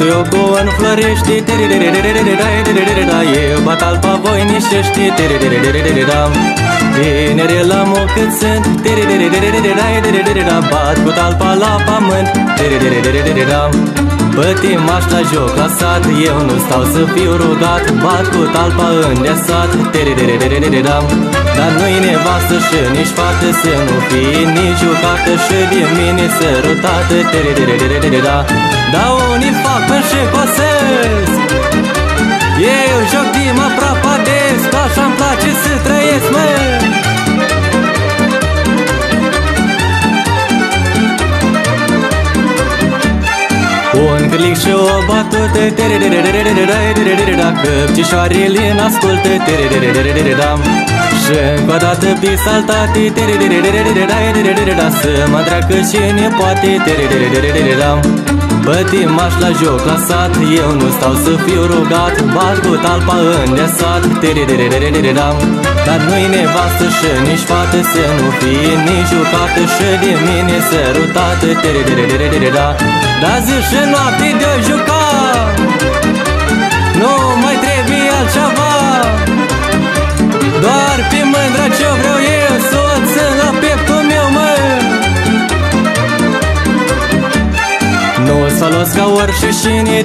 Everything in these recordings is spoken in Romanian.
Busuiocul înflorește Eu bat alpa voinișește Tinere la mocât sunt Bat cu talpa la pământ Pătimaș la joc la sat Eu nu stau să fiu rugat Bat cu talpa îndeasat Dar nu-i nevastă și nici fată Să nu fie nici jucată Și de mine sărutată. Da unii fac până și cosesc Eu joc din aproape des Așa-mi place să trăiesc, măi Un click și o batută Căpcișoarele n-ascultă Și încă o dată pe saltate Să mă treacă cine poate Pătimaș la joc la sat Eu nu stau să fiu rugat Bat cu talpa îndeasat Dar nu-i nevastă și nici fată Să nu fie nici jucată Și de mine sărutată Dar zi și noapte de jucat folos ca orșușine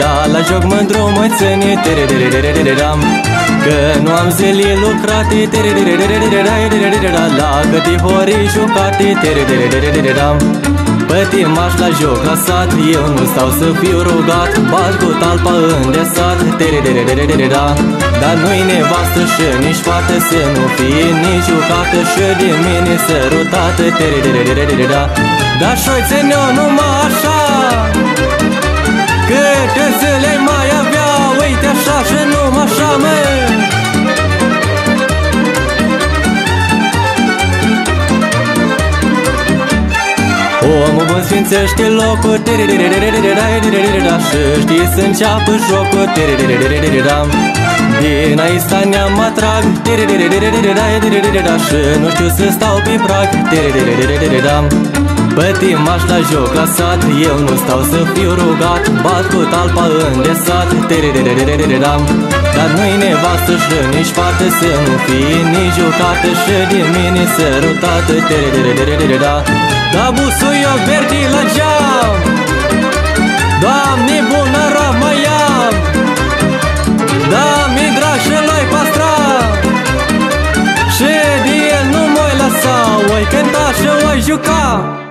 Da, la joc mândru mă ține Că nu am zile lucrate La câte ori jucate Pătimaș la joc la sat Eu nu stau să fiu rugat. Bat cu talpa îndesat Dar nu-i nevastă și nici fată Să nu fie nici jucată Și de mine sărutată Dar șoițeneu numai așa Câte zile mai Omul bun sfințește locul. Și știe să înceapă jocul Din aici ne-am atrag Și nu știu să stau pe prag Pătimaș la joc la sat Eu nu stau să fiu rugat Bat cu talpa îndesat Dar nu-i nevastă și nici fată Să nu fie nici jucată Și de mine sărutată Da busuioc verde la geam. Doamne bună rob mai am Da mi drag și l-ai pastrat. Și de el nu mă lăsa Oi cânta și oi juca